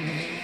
Mm-hmm.